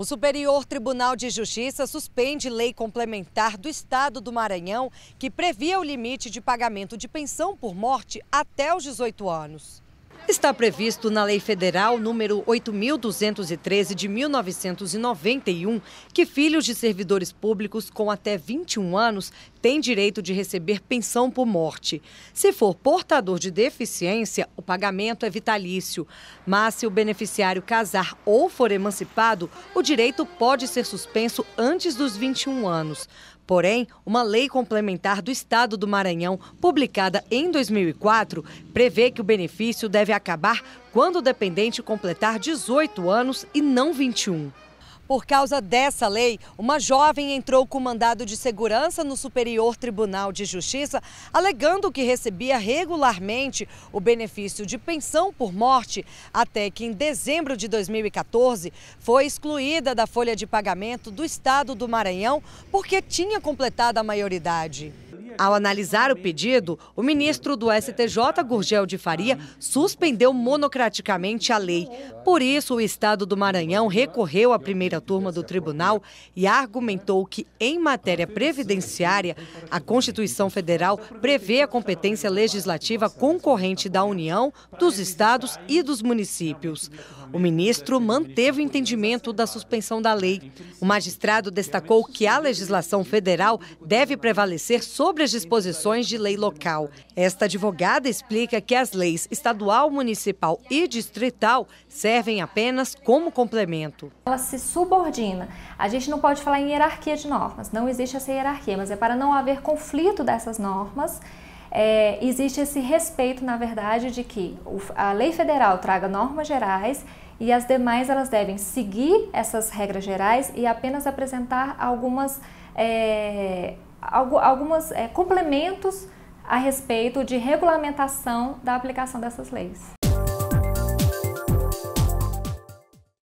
O Superior Tribunal de Justiça suspende lei complementar do Estado do Maranhão que previa o limite de pagamento de pensão por morte até os 18 anos. Está previsto na Lei Federal número 8.213 de 1991 que filhos de servidores públicos com até 21 anos têm direito de receber pensão por morte. Se for portador de deficiência, o pagamento é vitalício. Mas se o beneficiário casar ou for emancipado, o direito pode ser suspenso antes dos 21 anos. Porém, uma lei complementar do Estado do Maranhão, publicada em 2004, prevê que o benefício deve acabar quando o dependente completar 18 anos e não 21. Por causa dessa lei, uma jovem entrou com mandado de segurança no Superior Tribunal de Justiça, alegando que recebia regularmente o benefício de pensão por morte, até que em dezembro de 2014 foi excluída da folha de pagamento do Estado do Maranhão porque tinha completado a maioridade. Ao analisar o pedido, o ministro do STJ, Gurgel de Faria, suspendeu monocraticamente a lei. Por isso, o Estado do Maranhão recorreu à primeira turma do tribunal e argumentou que, em matéria previdenciária, a Constituição Federal prevê a competência legislativa concorrente da União, dos estados e dos municípios. O ministro manteve o entendimento da suspensão da lei. O magistrado destacou que a legislação federal deve prevalecer sobre disposições de lei local. Esta advogada explica que as leis estadual, municipal e distrital servem apenas como complemento. Ela se subordina. A gente não pode falar em hierarquia de normas, não existe essa hierarquia, mas é para não haver conflito dessas normas é, existe esse respeito, na verdade, de que a lei federal traga normas gerais e as demais elas devem seguir essas regras gerais e apenas apresentar algumas, é, algumas é, complementos a respeito de regulamentação da aplicação dessas leis.